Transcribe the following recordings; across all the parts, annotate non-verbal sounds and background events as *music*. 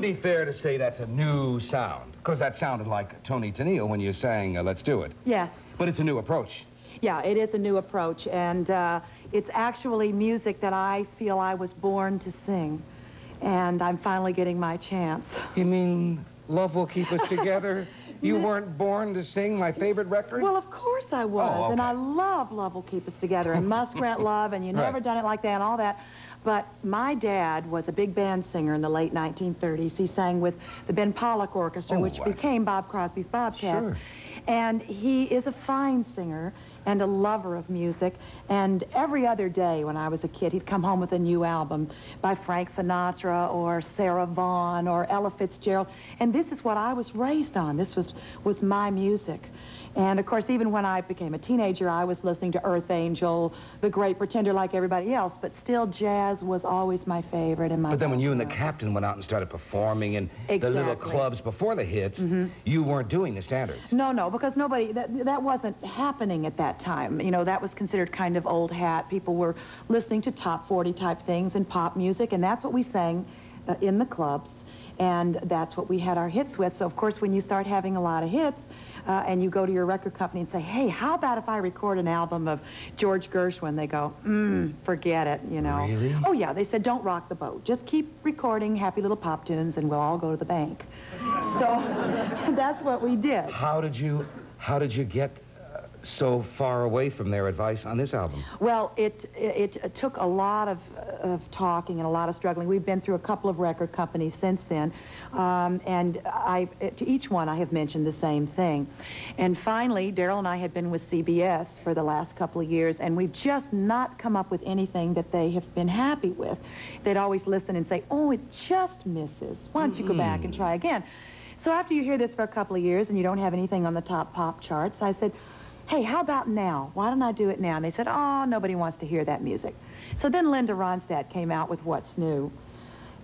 wouldn't be fair to say that's a new sound, because that sounded like Toni Tennille when you sang uh, Let's Do It. Yes. But it's a new approach. Yeah, it is a new approach, and uh, it's actually music that I feel I was born to sing, and I'm finally getting my chance. You mean Love Will Keep Us Together? *laughs* You weren't born to sing my favorite record? Well, of course I was, Oh, and. I love Love Will Keep Us Together, and Muskrat *laughs* Love, and You Never Right. Done It Like That, and all that. But my dad was a big band singer in the late 1930s. He sang with the Ben Pollack Orchestra, Oh, which became Bob Crosby's Bobcats. Sure. And he is a fine singer and a lover of music. And every other day when I was a kid, he'd come home with a new album by Frank Sinatra or Sarah Vaughan or Ella Fitzgerald. And this is what I was raised on. This was, was my music. And of course, even when I became a teenager, I was listening to Earth Angel, The Great Pretender, like everybody else. But still, jazz was always my favorite. And my But then when you and the captain went out and started performing in the little clubs before the hits, you weren't doing the standards. No, no, because nobody, that, that wasn't happening at that time. You know, that was considered kind of old hat. People were listening to top 40 type things and pop music, and that's what we sang uh, in the clubs, and that's what we had our hits with. So, of course, when you start having a lot of hits, uh, and you go to your record company and say, hey, how about if I record an album of George Gershwin? They go, mm, forget it, you know. Really? Oh, yeah, they said, don't rock the boat. Just keep recording happy little pop tunes, and we'll all go to the bank. So *laughs* that's what we did. How did you, how did you get so far away from their advice on this album? Well, it, it, it took a lot of, of talking and a lot of struggling. We've been through a couple of record companies since then, um, and I, to each one I have mentioned the same thing. And finally, Daryl and I had been with CBS for the last couple of years, and we've just not come up with anything that they have been happy with. They'd always listen and say, oh, it just misses. Why don't you go back and try again? So after you hear this for a couple of years and you don't have anything on the top pop charts, I said, hey, how about now? Why don't I do it now? And they said, oh, nobody wants to hear that music. So then Linda Ronstadt came out with What's New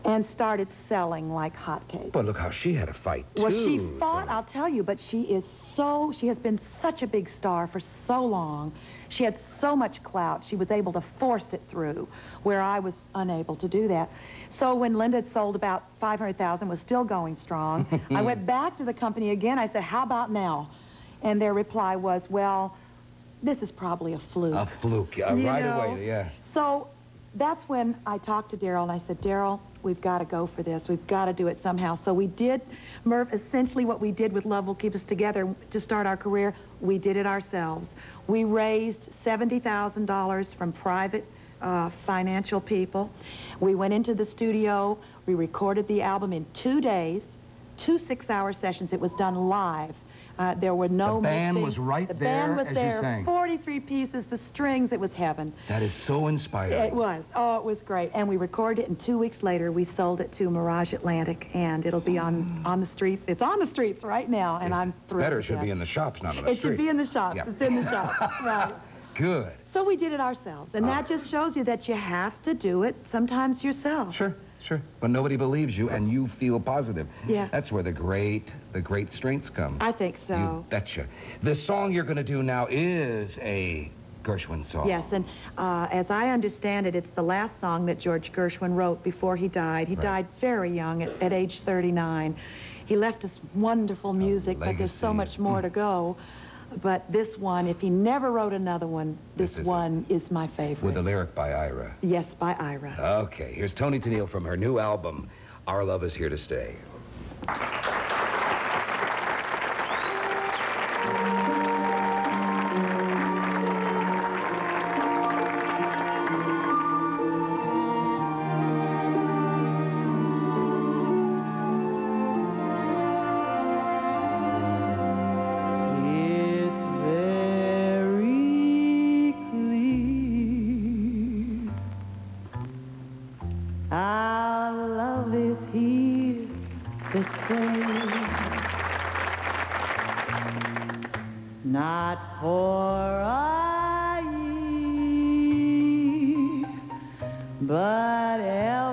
and started selling like hotcakes. But look how she had a fight, too. Well, she fought, Toni. I'll tell you, but she is so, she has been such a big star for so long. She had so much clout, she was able to force it through, where I was unable to do that. So when Linda had sold about 500,000, was still going strong, I *laughs* went back to the company again. I said, how about now? And their reply was, well, this is probably a fluke. A fluke, You right know, away, yeah. So that's when I talked to Daryl and I said, Daryl, we've got to go for this. We've got to do it somehow. So we did, Merv, essentially what we did with Love Will Keep Us Together to start our career, we did it ourselves. We raised $70,000 from private uh, financial people. We went into the studio. We recorded the album in two days, two six-hour sessions. It was done live. Uh, there were no The band mixing. was right the there band was as you there. 43 pieces, the strings, it was heaven. That is so inspiring. It was. Oh, it was great. And we recorded it, and two weeks later, we sold it to Mirage Atlantic, and it'll be on, on the streets. It's on the streets right now, and It's I'm thrilled. Better, it should be in the shops, not on the It street. should be in the shops. It's in the shops. *laughs* right. Good. So we did it ourselves, and that just shows you that you have to do it sometimes yourself. Sure, sure. But nobody believes you, and you feel positive. Yeah. That's where the great, the great strengths come. I think so. You betcha. The song you're going to do now is a Gershwin song. Yes, and uh, as I understand it, it's the last song that George Gershwin wrote before he died. He Right. died very young, at, at age 39. He left us wonderful music, but there's so much more to go. But this one, if he never wrote another one, this, This is one is my favorite. With a lyric by Ira. yes, by Ira. Okay, here's Toni Tennille from her new album, Our Love Is Here to Stay. Not for year, but ever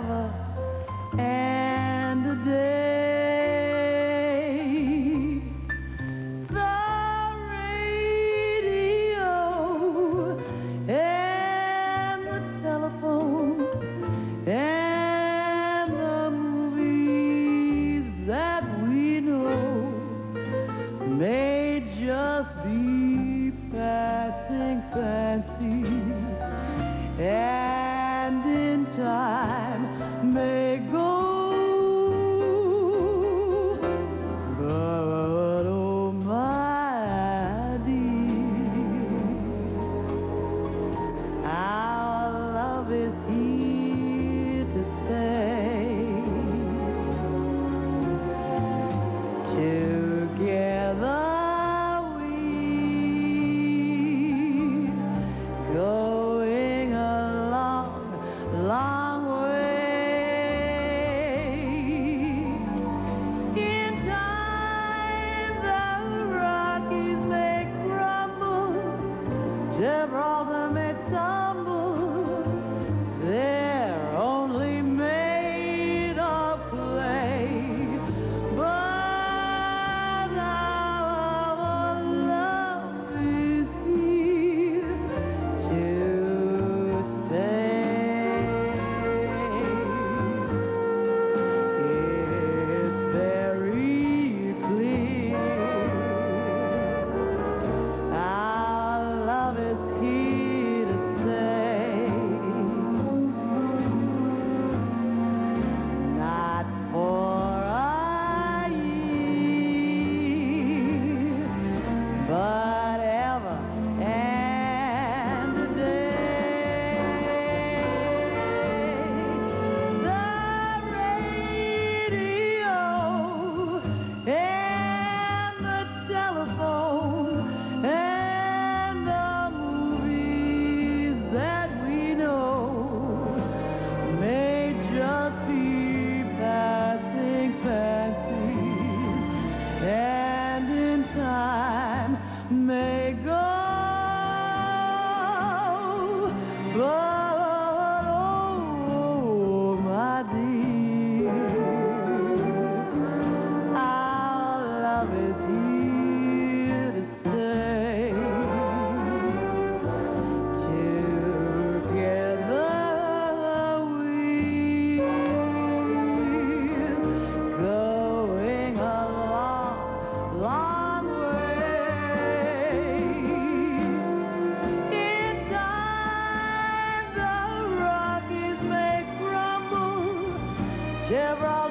and the movies that we know. May just be passing fancies and in time may go Chevron.